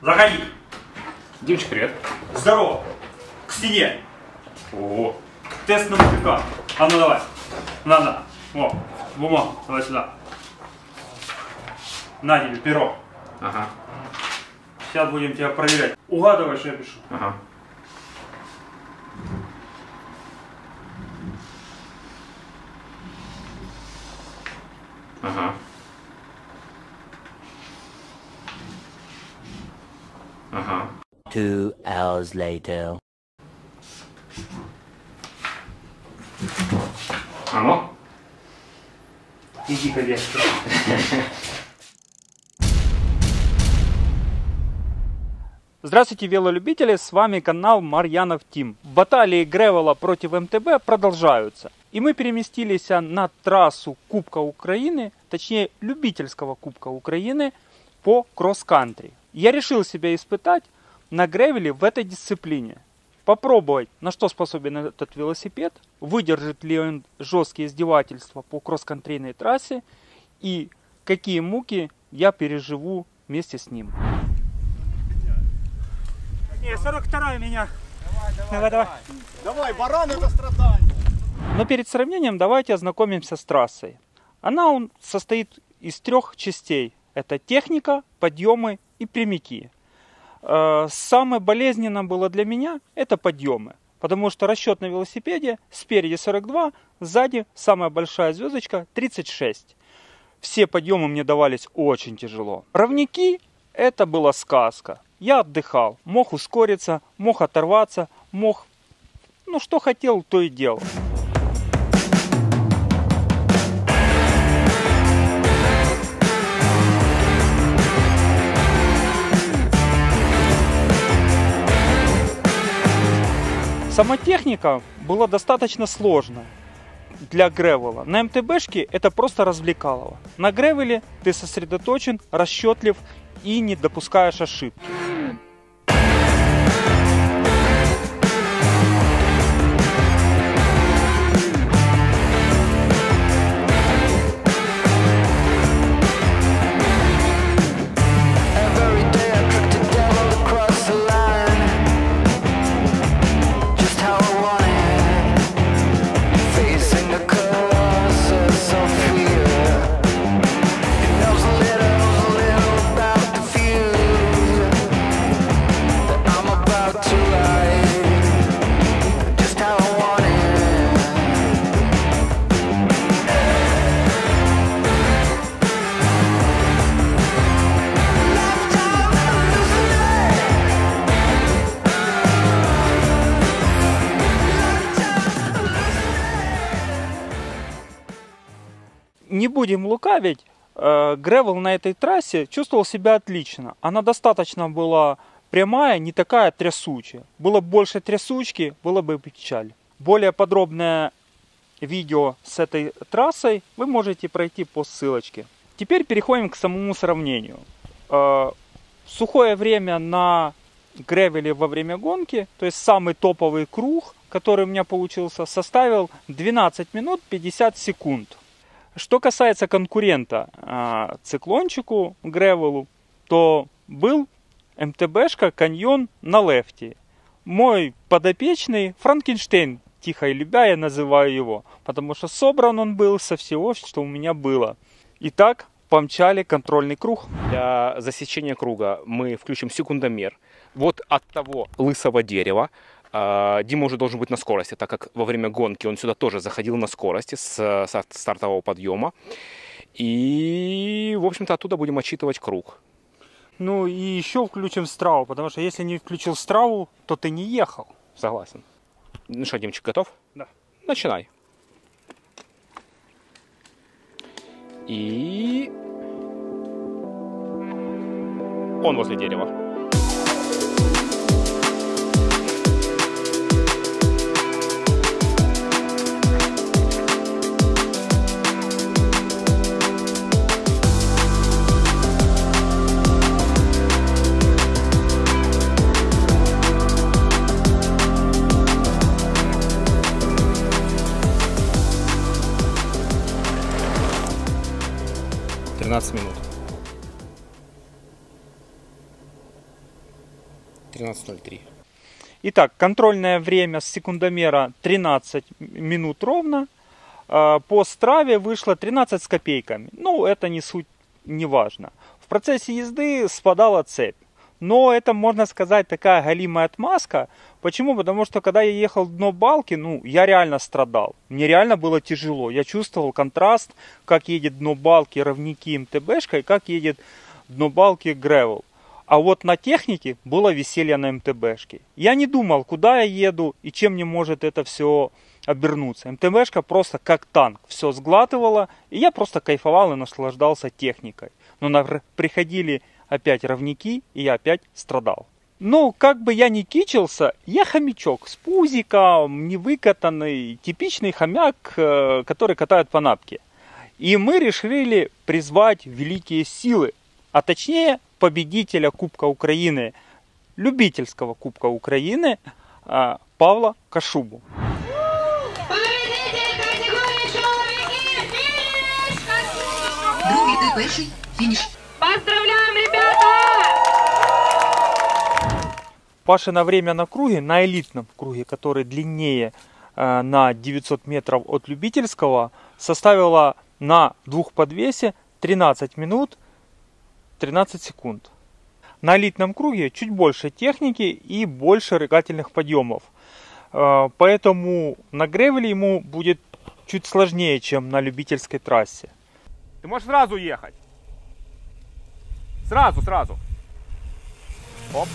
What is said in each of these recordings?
Заходи. Димочка, привет. Здорово. К стене. О, Тест на мужика. А ну давай. На, на. О, бумагу. Давай сюда. На тебе перо. ага, Сейчас будем тебя проверять. Угадывай, что я пишу. ага. Ага. Two hours later. А ну? Иди ко вешке. Здравствуйте, велолюбители, с вами канал Марьянов Тим. Баталии Гревела против МТБ продолжаются. И мы переместились на трассу Кубка Украины, точнее любительского Кубка Украины по кросс-кантри. Я решил себя испытать на гревеле в этой дисциплине. Попробовать, на что способен этот велосипед, выдержит ли он жесткие издевательства по кросс-кантрийной трассе и какие муки я переживу вместе с ним. Не, 42 меня. Давай, давай. Давай, баран это страдание. Но перед сравнением давайте ознакомимся с трассой. Она он состоит из трех частей. Это техника, подъемы и прямики. Э, Самое болезненно было для меня это подъемы. Потому что расчет на велосипеде спереди 42, сзади самая большая звездочка 36. Все подъемы мне давались очень тяжело. Равники это была сказка. Я отдыхал, мог ускориться, мог оторваться, мог... Ну, что хотел, то и делал. Сама техника была достаточно сложная для гревела. На МТБшке это просто развлекалово. На гревеле ты сосредоточен, расчетлив и не допускаешь ошибки. Будем лукавить, э, гревел на этой трассе чувствовал себя отлично. Она достаточно была прямая, не такая трясучая. Было больше трясучки, было бы печаль. Более подробное видео с этой трассой вы можете пройти по ссылочке. Теперь переходим к самому сравнению. Э, Сухое время на гревеле во время гонки, то есть самый топовый круг, который у меня получился, составил 12 минут 50 секунд. Что касается конкурента а, циклончику Гревелу, то был МТБшка Каньон на лефте. Мой подопечный Франкенштейн, тихо и любя я называю его, потому что собран он был со всего, что у меня было. Итак, помчали контрольный круг. Для засечения круга мы включим секундомер. Вот от того лысого дерева Дима уже должен быть на скорости, так как во время гонки он сюда тоже заходил на скорости с, с стартового подъема. И, в общем-то, оттуда будем отчитывать круг. Ну и еще включим страву, потому что если не включил страву, то ты не ехал. Согласен. Ну что, Димчик, готов? Да. Начинай. И... Он возле дерева. 13.03. Итак, контрольное время с секундомера 13 минут ровно. А, По страве вышло 13 с копейками. Ну, это не суть, не важно. В процессе езды спадала цепь. Но это, можно сказать, такая галимая отмазка. Почему? Потому что когда я ехал дно балки, ну, я реально страдал. Мне реально было тяжело. Я чувствовал контраст, как едет дно балки ровники МТБшка и как едет дно балки гревел. А вот на технике было веселье на МТБшке. Я не думал, куда я еду и чем мне может это все обернуться. МТБшка просто как танк все сглатывала, и я просто кайфовал и наслаждался техникой. Но на- приходили опять ровники, и я опять страдал. Ну, как бы я ни кичился, я хомячок с пузиком, невыкатанный, типичный хомяк, э, который катают по напке. И мы решили призвать великие силы, а точнее победителя Кубка Украины, любительского Кубка Украины а, Павла Кашубу. Победитель категории чоловіки фініш! Касуба! Другий та перший фініш. Поздравляем, ребята! Пашина время на круге, на элитном круге, который длиннее э, на 900 метров от любительского, составило на двух подвесе 13 минут 13 секунд. На элитном круге чуть больше техники и больше рыгательных подъемов. Э, Поэтому на гревеле ему будет чуть сложнее, чем на любительской трассе. Ты можешь сразу ехать. Сразу, сразу. Оп.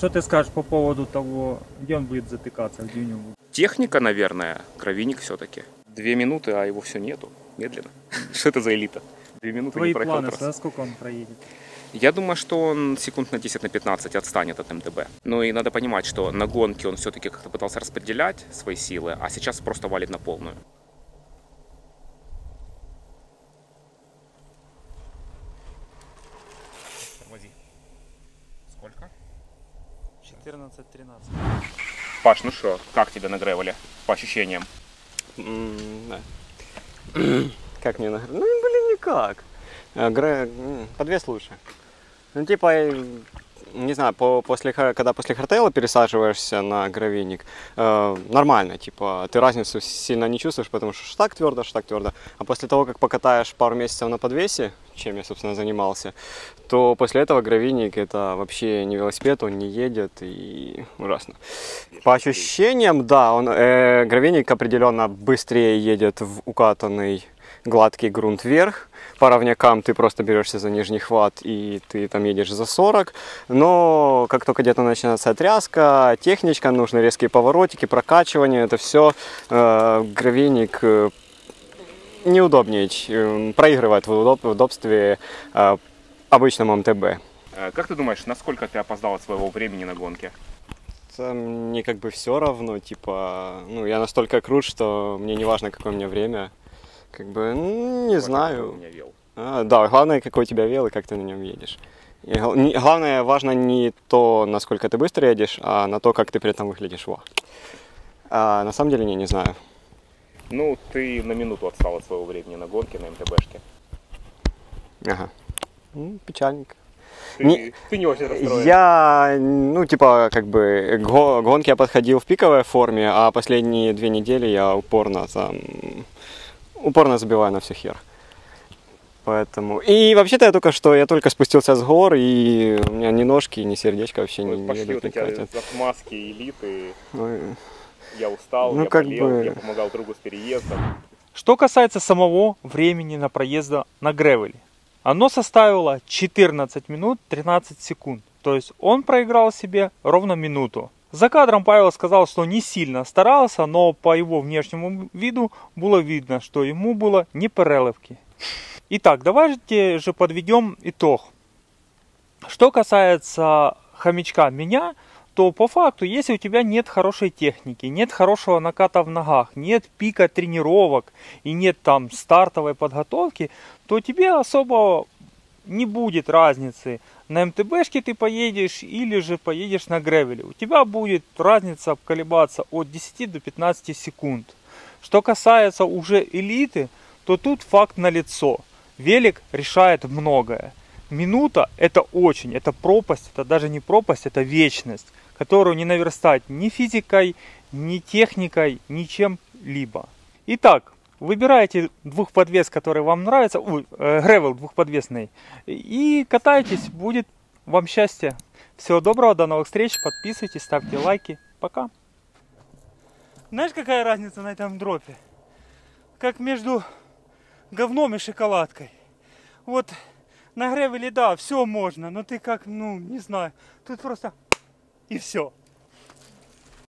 Что ты скажешь по поводу того, где он будет затыкаться, где у него будет? Техника, наверное, кровиник все-таки. Две минуты, а его все нету. Медленно. Что это за элита? Две минуты Твои не планы, за сколько он проедет? Я думаю, что он секунд на 10 на 15 отстанет от МТБ. Ну и надо понимать, что на гонке он все-таки как-то пытался распределять свои силы, а сейчас просто валит на полную. 14-13. Паш, ну что, как тебе на гревеле по ощущениям? Как мне нагр- Ну, блин, никак. Э, м, Подвес лучше. Ну, типа, э, не знаю, по, после, когда после хардтейла пересаживаешься на гравийник, э, нормально, типа, ты разницу сильно не чувствуешь, потому что так твердо, так твердо. А после того, как покатаешь пару месяцев на подвесе, чем я, собственно, занимался, то после этого гравийник это вообще не велосипед, он не едет и ужасно. По ощущениям, да, он, э, гравийник определенно быстрее едет в укатанный гладкий грунт вверх. По равнякам ты просто берешься за нижний хват и ты там едешь за 40. Но как только где-то начинается отрязка, техничка, нужны резкие поворотики, прокачивание, это все гравийник э, неудобнее, ч- э, проигрывает в удоб- в удобстве э, обычному МТБ. Э, Как ты думаешь, насколько ты опоздал от своего времени на гонке? Это мне как бы все равно, типа, ну, я настолько крут, что мне не важно, какое у меня время. Как бы, ну, не Какой знаю. меня вел? А, да, главное, какой у тебя вел и как ты на нем едешь. И не- главное, важно не то, насколько ты быстро едешь, а на то, как ты при этом выглядишь. Во. А, на самом деле, не, не знаю. Ну, ты на минуту отстал от своего времени на гонке на МТБшке. Ага. Ну, печальненько. Ты Не- ты не очень расстроен. Я, ну, типа, как бы, к го- гонке я подходил в пиковой форме, а последние две недели я упорно там, упорно забиваю на все хер. Поэтому... И вообще-то я только что, я только спустился с гор, и у меня ни ножки, ни сердечко вообще не, Вот не пошли едут, вот не эти отмазки элиты. Ой. Я устал, Ну, я как болел, бы- я помогал другу с переездом. Что касается самого времени на проезда на гревеле, оно составило 14 минут 13 секунд. То есть он проиграл себе ровно минуту. За кадром Павел сказал, что не сильно старался, но по его внешнему виду было видно, что ему было не переливки. Итак, давайте же подведем итог. Что касается хомячка меня, то по факту, если у тебя нет хорошей техники, нет хорошего наката в ногах, нет пика тренировок и нет там стартовой подготовки, то тебе особо не будет разницы, на МТБшке ты поедешь или же поедешь на гревеле. У тебя будет разница колебаться от 10 до 15 секунд. Что касается уже элиты, то тут факт налицо. Велик решает многое. Минута это очень, это пропасть, это даже не пропасть, это вечность, которую не наверстать ни физикой, ни техникой, ни чем-либо. Итак, выбирайте двухподвес, который вам нравится, ой, э, гревел двухподвесный, и катайтесь, будет вам счастье. Всего доброго, до новых встреч, подписывайтесь, ставьте лайки, пока. Знаешь, какая разница на этом дропе? Как между говном и шоколадкой. Вот на гревеле, да, все можно, но ты как, ну, не знаю, тут просто и все.